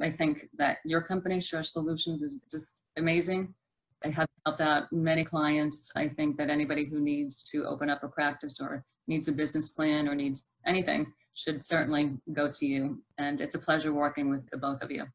I think that your company, Shorr Solutions, is just amazing. I have helped out many clients. I think that anybody who needs to open up a practice or needs a business plan or needs anything should certainly go to you. And it's a pleasure working with the both of you.